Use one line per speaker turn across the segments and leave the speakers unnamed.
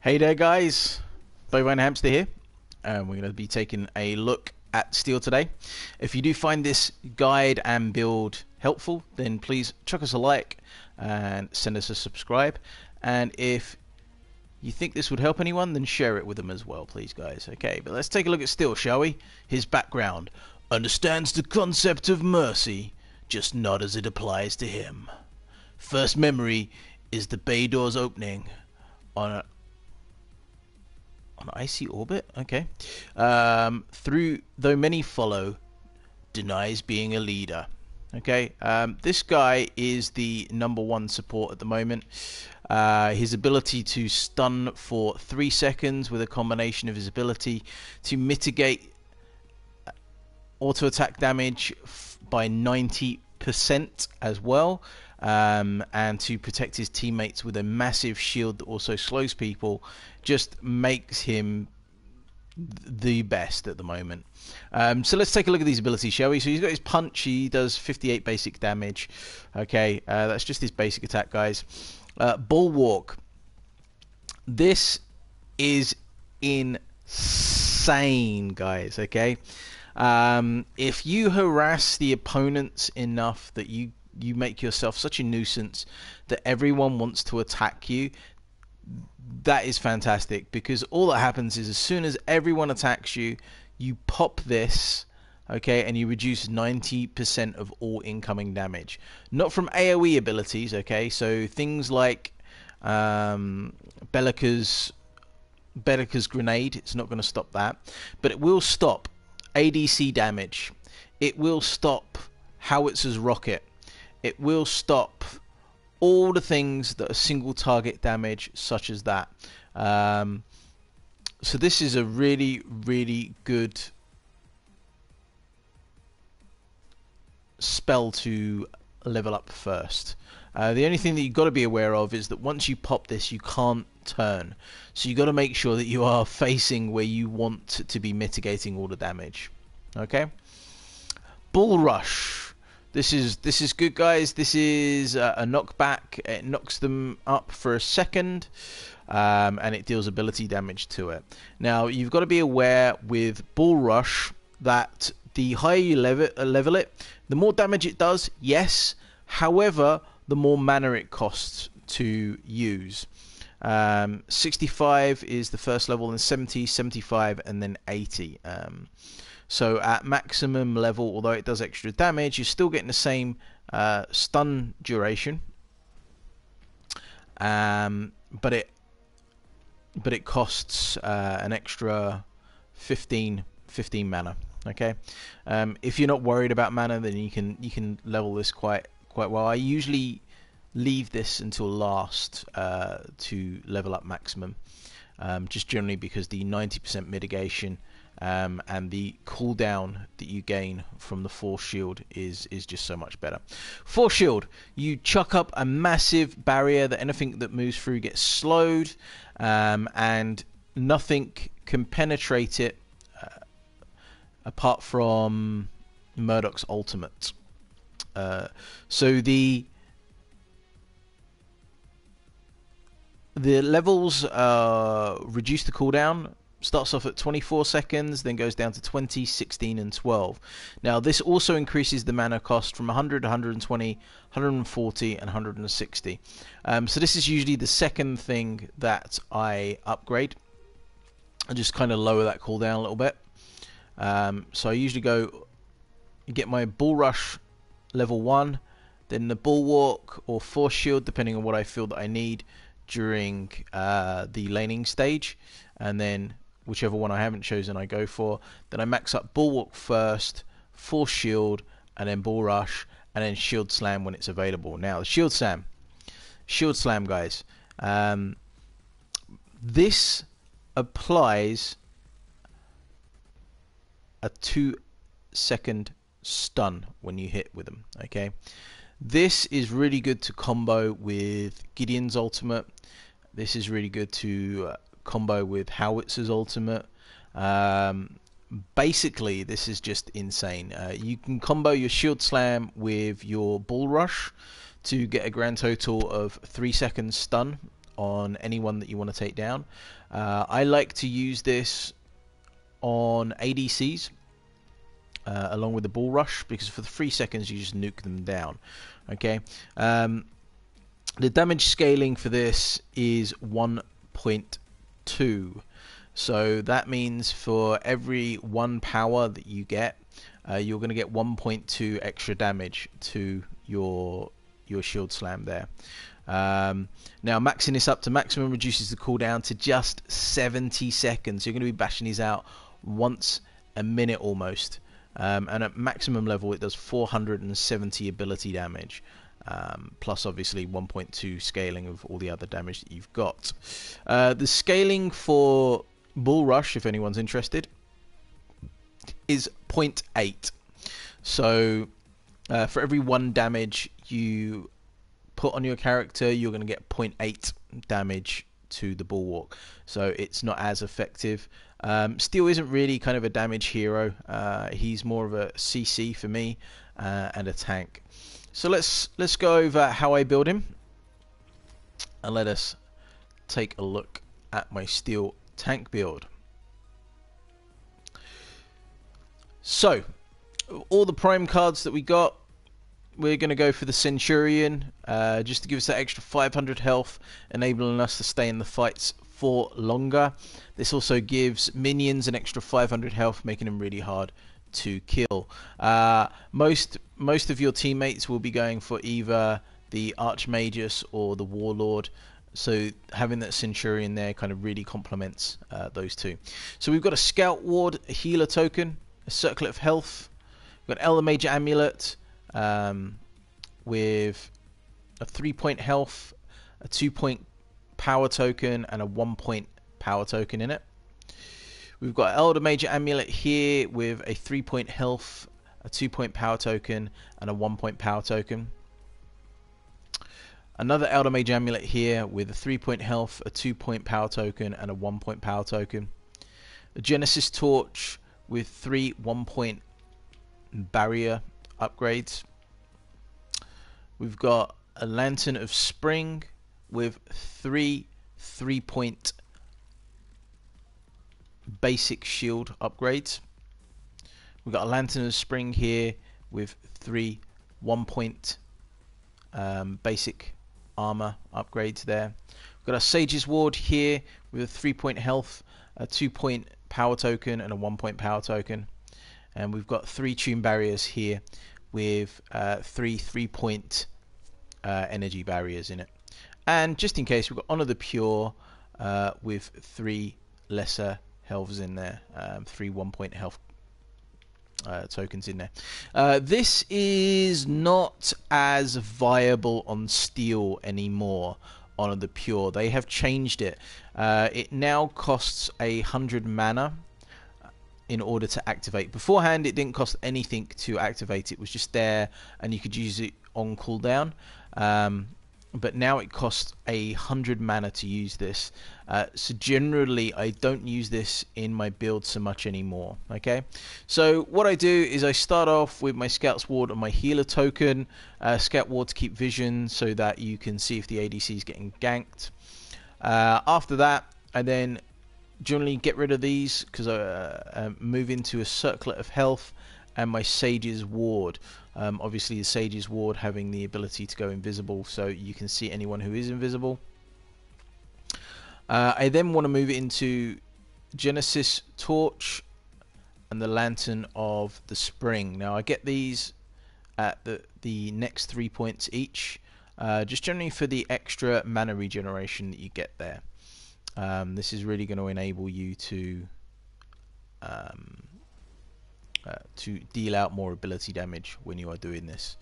Hey there guys, Bovine Hamster here and we're going to be taking a look at steel today. If you do find this guide and build helpful then please chuck us a like and send us a subscribe and if you think this would help anyone then share it with them as well please guys. Okay but let's take a look at steel shall we? His background understands the concept of mercy just not as it applies to him. First memory is the bay doors opening on a on icy orbit. Okay. Um, through though many follow, denies being a leader. Okay. Um, this guy is the number one support at the moment. Uh, his ability to stun for three seconds with a combination of his ability to mitigate uh, auto attack damage by 90% as well um, and to protect his teammates with a massive shield that also slows people just makes him the best at the moment. Um, so let's take a look at these abilities, shall we? So he's got his punch. He does 58 basic damage. Okay, uh, that's just his basic attack, guys. Uh, Bulwark. This is insane, guys. Okay. Um, if you harass the opponents enough that you you make yourself such a nuisance that everyone wants to attack you that is fantastic because all that happens is as soon as everyone attacks you you pop this okay and you reduce 90% of all incoming damage. Not from AoE abilities okay? So things like um, Belica's Belica's grenade it's not going to stop that but it will stop ADC damage. It will stop Howitzer's rocket it will stop all the things that are single target damage such as that. Um, so this is a really really good spell to level up first. Uh, the only thing that you've got to be aware of is that once you pop this you can't turn. So you've got to make sure that you are facing where you want to be mitigating all the damage. Okay? Bull rush this is this is good, guys. This is uh, a knockback. It knocks them up for a second, um, and it deals ability damage to it. Now you've got to be aware with Bull Rush that the higher you level, uh, level it, the more damage it does. Yes, however, the more mana it costs to use. Um, 65 is the first level, and 70, 75, and then 80. Um, so at maximum level, although it does extra damage, you're still getting the same uh, stun duration. Um, but it but it costs uh, an extra 15, 15 mana. Okay, um, if you're not worried about mana, then you can you can level this quite quite well. I usually leave this until last uh, to level up maximum, um, just generally because the 90% mitigation um, and the cooldown that you gain from the force shield is is just so much better. Force shield, you chuck up a massive barrier that anything that moves through gets slowed, um, and nothing can penetrate it uh, apart from Murdock's ultimate. Uh, so the the levels uh, reduce the cooldown starts off at 24 seconds, then goes down to 20, 16, and 12. Now, this also increases the mana cost from 100, 120, 140, and 160. Um, so this is usually the second thing that I upgrade. I just kind of lower that cooldown a little bit. Um, so I usually go get my Bull Rush level 1, then the Bulwark or Force Shield, depending on what I feel that I need during uh, the laning stage, and then whichever one I haven't chosen I go for. Then I max up Bulwark first, Force Shield, and then Bull Rush, and then Shield Slam when it's available. Now, Shield Slam. Shield Slam, guys. Um, this applies a two second stun when you hit with them. Okay, this is really good to combo with Gideon's ultimate. This is really good to uh, combo with Howitzer's ultimate. Um, basically, this is just insane. Uh, you can combo your Shield Slam with your Bull Rush to get a grand total of 3 seconds stun on anyone that you want to take down. Uh, I like to use this on ADCs uh, along with the bull rush because for the three seconds you just nuke them down. Okay. Um, the damage scaling for this is 1.2. So that means for every one power that you get, uh, you're going to get 1.2 extra damage to your your shield slam there. Um, now maxing this up to maximum reduces the cooldown to just 70 seconds. You're going to be bashing these out once a minute almost. Um, and at maximum level it does 470 ability damage. Um, plus obviously 1.2 scaling of all the other damage that you've got. Uh, the scaling for Bull Rush, if anyone's interested, is 0.8. So uh, for every one damage you put on your character, you're going to get 0.8 damage to the bulwark. So it's not as effective. Um, Steel isn't really kind of a damage hero. Uh, he's more of a CC for me uh, and a tank. So let's let's go over how I build him, and let us take a look at my Steel tank build. So, all the prime cards that we got, we're going to go for the Centurion, uh, just to give us that extra 500 health, enabling us to stay in the fights for longer. This also gives minions an extra 500 health, making them really hard to kill. Uh, most most of your teammates will be going for either the Archmagus or the Warlord. So having that Centurion there kind of really complements uh, those two. So we've got a Scout Ward, a Healer token, a Circlet of Health. We've got Elder Mage Amulet um, with a three-point health, a two-point power token, and a one-point power token in it. We've got Elder Mage Amulet here with a 3 point health, a 2 point power token, and a 1 point power token. Another Elder Mage Amulet here with a 3 point health, a 2 point power token, and a 1 point power token. A Genesis Torch with 3 1 point barrier upgrades. We've got a Lantern of Spring with 3 3 point basic shield upgrades. We've got a Lantern of Spring here with three one point um, basic armor upgrades there. We've got a Sage's Ward here with a three point health, a two point power token, and a one point power token. And we've got three tune barriers here with uh, three three point uh, energy barriers in it. And just in case, we've got Honor the Pure uh, with three lesser healths in there, um, three one point health uh, tokens in there. Uh, this is not as viable on Steel anymore. Honor the Pure, they have changed it. Uh, it now costs a hundred mana in order to activate. Beforehand, it didn't cost anything to activate. It was just there, and you could use it on cooldown. Um, but now it costs a hundred mana to use this. Uh, so generally, I don't use this in my build so much anymore. Okay, so what I do is I start off with my Scout's Ward and my Healer token. Uh, Scout Ward to keep vision so that you can see if the ADC is getting ganked. Uh, after that, I then generally get rid of these because I uh, move into a Circlet of Health and my Sage's Ward. Um, obviously, the Sage's Ward having the ability to go invisible, so you can see anyone who is invisible. Uh, I then want to move into Genesis Torch and the Lantern of the Spring. Now, I get these at the, the next three points each, uh, just generally for the extra mana regeneration that you get there. Um, this is really going to enable you to uh, to deal out more ability damage when you are doing this.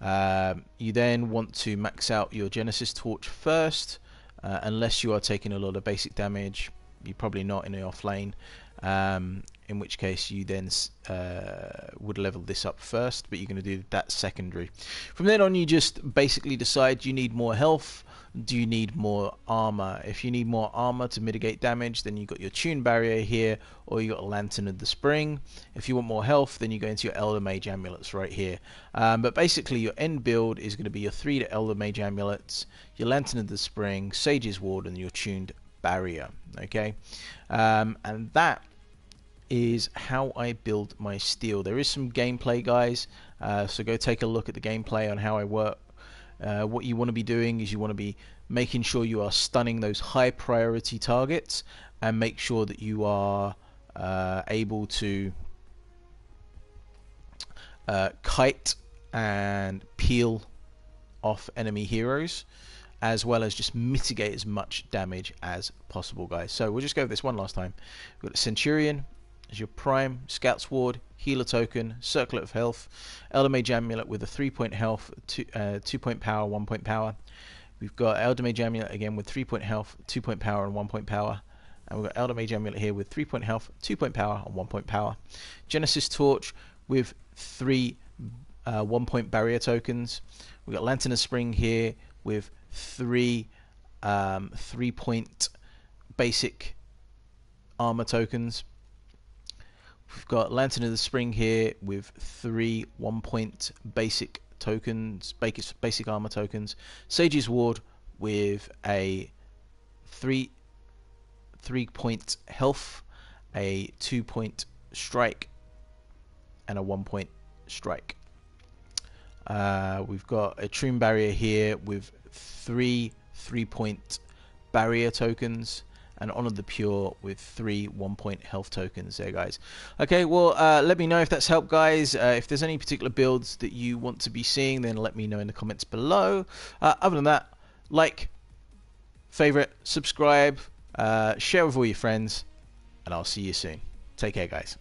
Um, you then want to max out your Genesis Torch first, uh, unless you are taking a lot of basic damage. You're probably not in the off lane. Um, in which case you then uh, would level this up first, but you're going to do that secondary. From then on, you just basically decide you need more health. Do you need more armor? If you need more armor to mitigate damage, then you've got your tune barrier here, or you got a lantern of the spring. If you want more health, then you go into your elder mage amulets right here. Um, but basically, your end build is going to be your three to elder mage amulets, your lantern of the spring, sage's ward, and your tuned barrier. Okay, um, and that is how I build my steel. There is some gameplay, guys, uh, so go take a look at the gameplay on how I work. Uh, what you want to be doing is you want to be making sure you are stunning those high priority targets and make sure that you are uh, able to uh, kite and peel off enemy heroes as well as just mitigate as much damage as possible guys. So we'll just go over this one last time. We've got a centurion as your prime, Scout's Ward, Healer Token, Circlet of Health, Elder Mage Amulet with a 3 point health, 2, uh, two point power, 1 point power. We've got Elder Mage Amulet again with 3 point health, 2 point power, and 1 point power. And we've got Elder Mage Amulet here with 3 point health, 2 point power, and 1 point power. Genesis Torch with 3 uh, 1 point barrier tokens. We've got Lantern of Spring here with 3 um, 3 point basic armor tokens. We've got Lantern of the Spring here with three one point basic tokens, basic, basic armor tokens. Sage's Ward with a three three point health, a two point strike, and a one point strike. Uh, we've got a Tune Barrier here with three three point barrier tokens and Honor the Pure with three one point health tokens there, guys. Okay, well, uh, let me know if that's helped, guys. Uh, if there's any particular builds that you want to be seeing, then let me know in the comments below. Uh, other than that, like, favorite, subscribe, uh, share with all your friends, and I'll see you soon. Take care, guys.